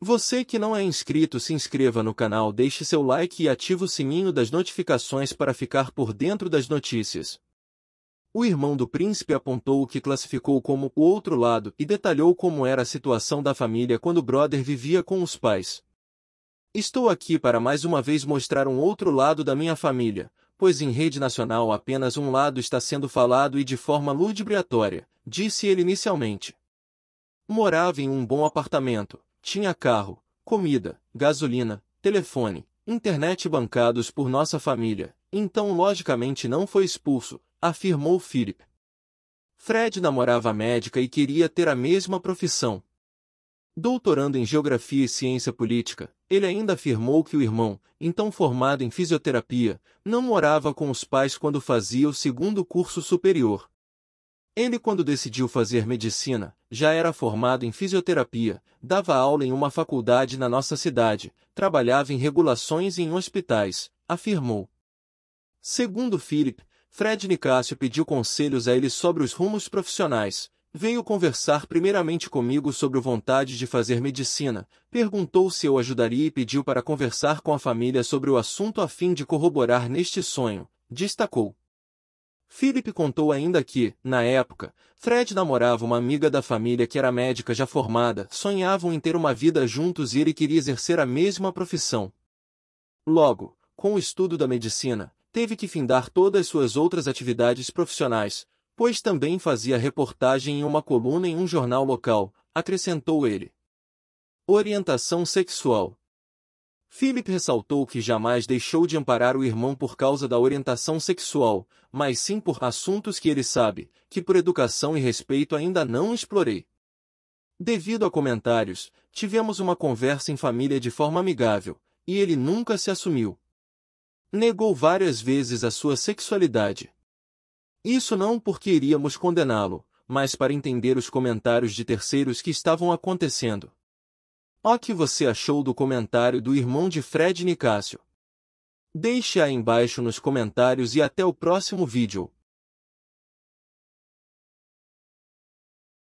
Você que não é inscrito se inscreva no canal deixe seu like e ative o sininho das notificações para ficar por dentro das notícias. O irmão do príncipe apontou o que classificou como o outro lado e detalhou como era a situação da família quando o brother vivia com os pais. Estou aqui para mais uma vez mostrar um outro lado da minha família, pois em rede nacional apenas um lado está sendo falado e de forma ludibriatória, disse ele inicialmente. Morava em um bom apartamento, tinha carro, comida, gasolina, telefone, internet bancados por nossa família, então logicamente não foi expulso, afirmou Philip. Fred namorava médica e queria ter a mesma profissão. Doutorando em Geografia e Ciência Política, ele ainda afirmou que o irmão, então formado em fisioterapia, não morava com os pais quando fazia o segundo curso superior. Ele, quando decidiu fazer medicina, já era formado em fisioterapia, dava aula em uma faculdade na nossa cidade, trabalhava em regulações e em hospitais, afirmou. Segundo Philip, Fred Nicásio pediu conselhos a ele sobre os rumos profissionais. Veio conversar primeiramente comigo sobre a vontade de fazer medicina, perguntou se eu ajudaria e pediu para conversar com a família sobre o assunto a fim de corroborar neste sonho, destacou. Philip contou ainda que, na época, Fred namorava uma amiga da família que era médica já formada, sonhavam em ter uma vida juntos e ele queria exercer a mesma profissão. Logo, com o estudo da medicina, teve que findar todas suas outras atividades profissionais, pois também fazia reportagem em uma coluna em um jornal local, acrescentou ele. Orientação sexual Philip ressaltou que jamais deixou de amparar o irmão por causa da orientação sexual, mas sim por assuntos que ele sabe, que por educação e respeito ainda não explorei. Devido a comentários, tivemos uma conversa em família de forma amigável, e ele nunca se assumiu. Negou várias vezes a sua sexualidade. Isso não porque iríamos condená-lo, mas para entender os comentários de terceiros que estavam acontecendo. O que você achou do comentário do irmão de Fred Nicásio? Deixe aí embaixo nos comentários e até o próximo vídeo.